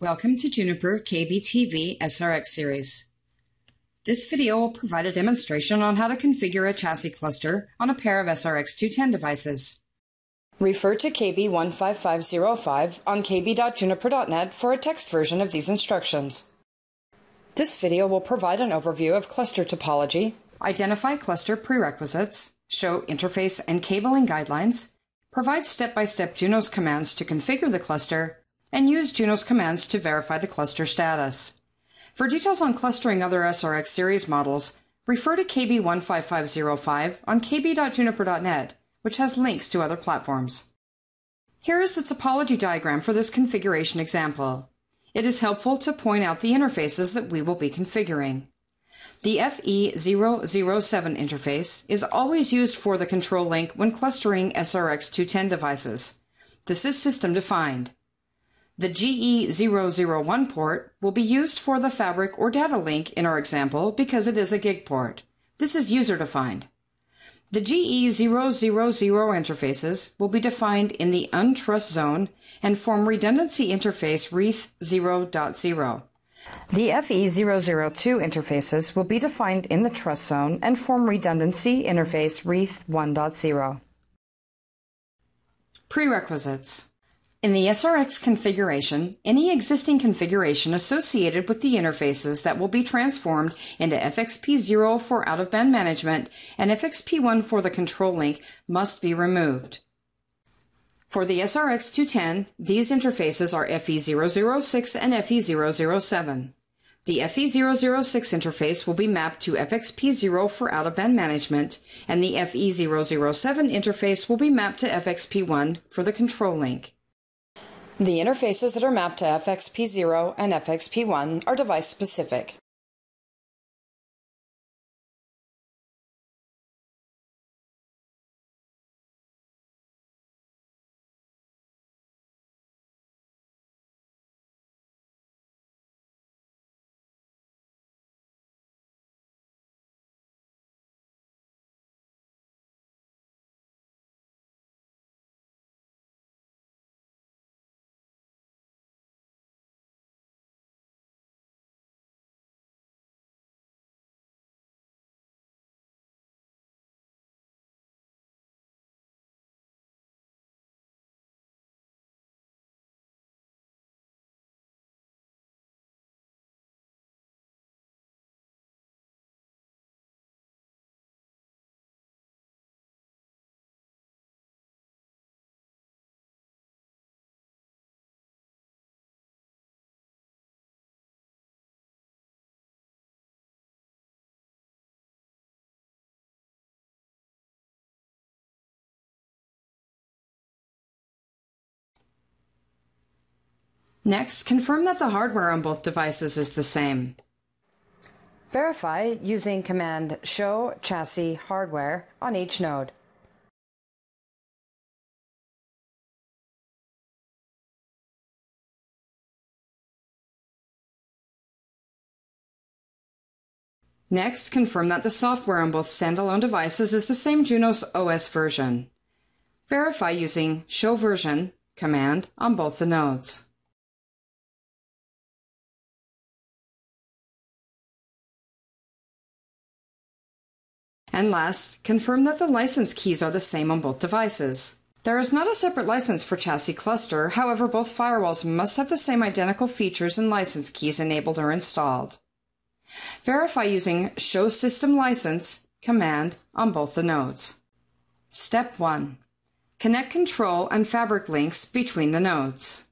Welcome to Juniper KBTV SRX series. This video will provide a demonstration on how to configure a chassis cluster on a pair of SRX210 devices. Refer to KB15505 on kb.juniper.net for a text version of these instructions. This video will provide an overview of cluster topology, identify cluster prerequisites, show interface and cabling guidelines, provide step-by-step Junos commands to configure the cluster, and use Junos commands to verify the cluster status. For details on clustering other SRX series models, refer to KB15505 on kb.juniper.net, which has links to other platforms. Here is the topology diagram for this configuration example. It is helpful to point out the interfaces that we will be configuring. The FE007 interface is always used for the control link when clustering SRX210 devices. This is system defined. The GE001 port will be used for the fabric or data link in our example because it is a gig port. This is user defined. The GE000 interfaces will be defined in the untrust zone and form redundancy interface reth 0.0. The FE002 interfaces will be defined in the trust zone and form redundancy interface reth 1.0. Prerequisites in the SRX configuration, any existing configuration associated with the interfaces that will be transformed into FXP0 for out-of-band management and FXP1 for the control link must be removed. For the SRX210, these interfaces are FE006 and FE007. The FE006 interface will be mapped to FXP0 for out-of-band management, and the FE007 interface will be mapped to FXP1 for the control link. The interfaces that are mapped to FXP0 and FXP1 are device Next, confirm that the hardware on both devices is the same. Verify using command show chassis hardware on each node. Next, confirm that the software on both standalone devices is the same Junos OS version. Verify using show version command on both the nodes. And last, confirm that the license keys are the same on both devices. There is not a separate license for chassis cluster, however, both firewalls must have the same identical features and license keys enabled or installed. Verify using Show System License command on both the nodes. Step 1. Connect control and fabric links between the nodes.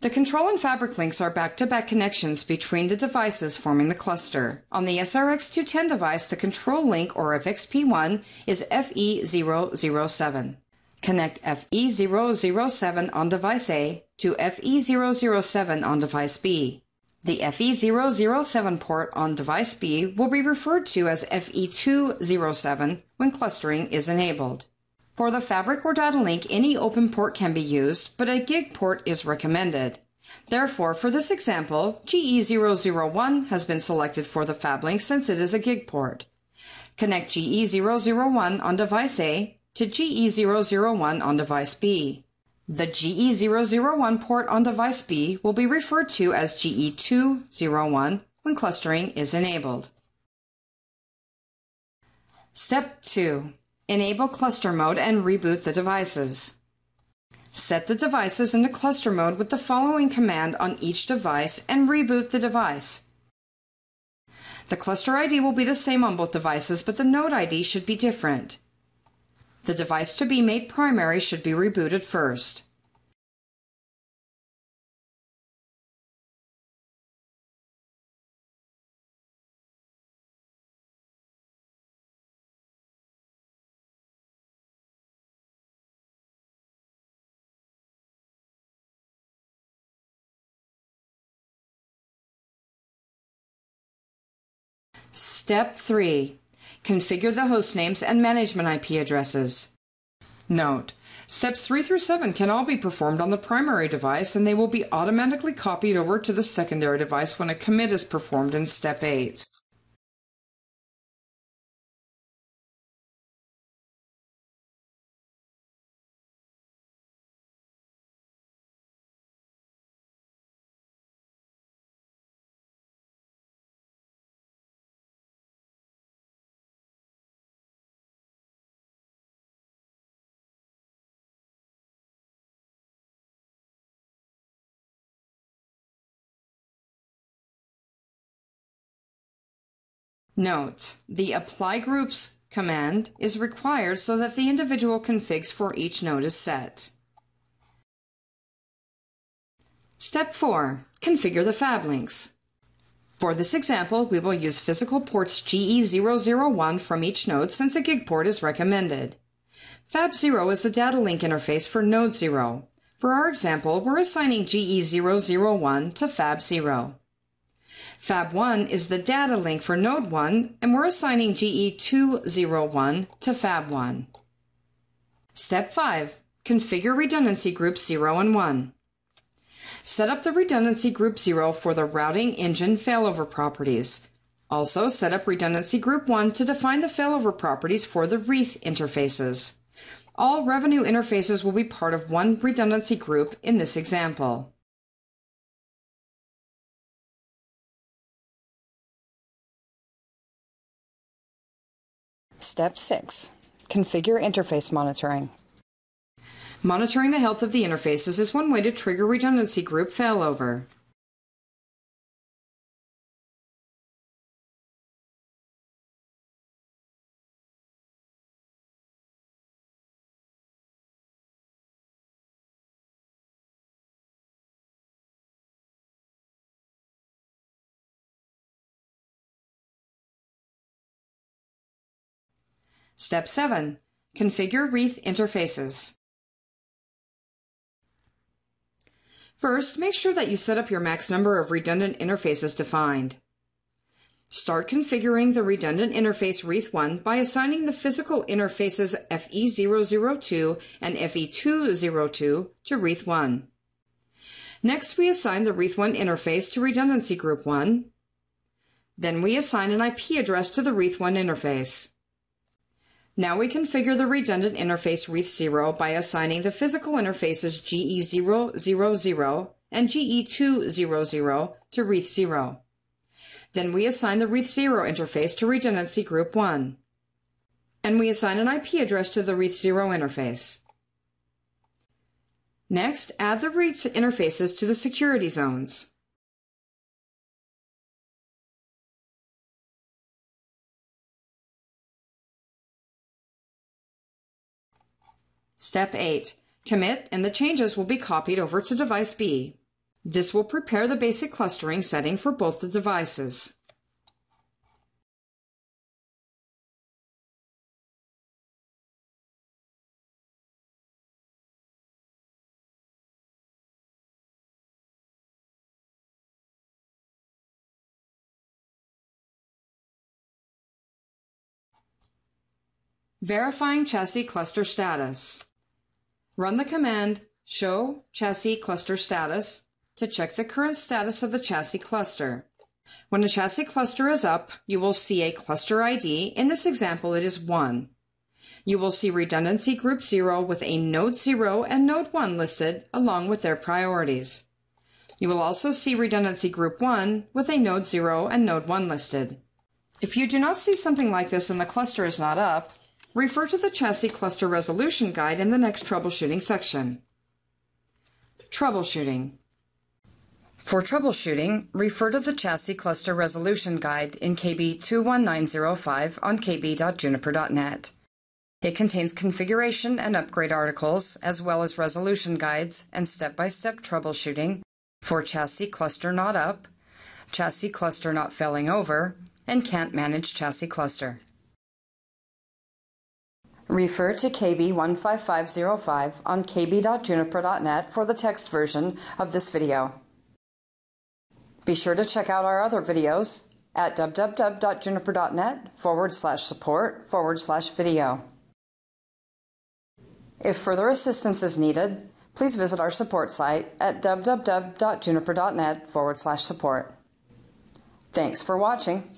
The control and fabric links are back-to-back connections between the devices forming the cluster. On the SRX210 device, the control link, or FXP1, is FE007. Connect FE007 on device A to FE007 on device B. The FE007 port on device B will be referred to as FE207 when clustering is enabled. For the fabric or data link, any open port can be used, but a gig port is recommended. Therefore, for this example, GE001 has been selected for the fablink since it is a gig port. Connect GE001 on device A to GE001 on device B. The GE001 port on device B will be referred to as GE201 when clustering is enabled. Step 2. Enable cluster mode and reboot the devices. Set the devices into cluster mode with the following command on each device and reboot the device. The cluster ID will be the same on both devices, but the node ID should be different. The device to be made primary should be rebooted first. Step 3. Configure the host names and management IP addresses. Note: Steps 3 through 7 can all be performed on the primary device and they will be automatically copied over to the secondary device when a commit is performed in Step 8. Note: The apply groups command is required so that the individual configs for each node is set. Step 4. Configure the fab links. For this example, we will use physical ports GE001 from each node since a gig port is recommended. Fab0 is the data link interface for node 0. For our example, we're assigning GE001 to Fab0. Fab1 is the data link for Node 1, and we're assigning GE201 to Fab1. Step 5. Configure redundancy groups 0 and 1. Set up the redundancy group 0 for the routing engine failover properties. Also, set up redundancy group 1 to define the failover properties for the Reth interfaces. All revenue interfaces will be part of one redundancy group in this example. Step 6. Configure interface monitoring. Monitoring the health of the interfaces is one way to trigger redundancy group failover. Step 7. Configure Reth interfaces. First, make sure that you set up your max number of redundant interfaces defined. Start configuring the redundant interface reth1 by assigning the physical interfaces FE002 and FE202 to reth1. Next, we assign the reth1 interface to redundancy group 1. Then we assign an IP address to the reth1 interface. Now we configure the redundant interface reth0 by assigning the physical interfaces GE000 and GE200 to reth0. Then we assign the reth0 interface to redundancy group 1. And we assign an IP address to the reth0 interface. Next, add the Reth interfaces to the security zones. Step 8. Commit and the changes will be copied over to device B. This will prepare the basic clustering setting for both the devices. Verifying chassis cluster status. Run the command show chassis cluster status to check the current status of the chassis cluster. When a chassis cluster is up, you will see a cluster ID. In this example, it is 1. You will see redundancy group 0 with a node 0 and node 1 listed along with their priorities. You will also see redundancy group 1 with a node 0 and node 1 listed. If you do not see something like this and the cluster is not up, refer to the chassis cluster resolution guide in the next troubleshooting section. Troubleshooting. For troubleshooting, refer to the Chassis Cluster Resolution Guide in KB 21905 on kb.juniper.net. It contains configuration and upgrade articles, as well as resolution guides and step-by-step troubleshooting for chassis cluster not up, chassis cluster not failing over, and can't manage chassis cluster. Refer to KB 15505 on kb.juniper.net for the text version of this video. Be sure to check out our other videos at www.juniper.net forward slash support forward slash video. If further assistance is needed, please visit our support site at www.juniper.net forward slash support. Thanks for watching.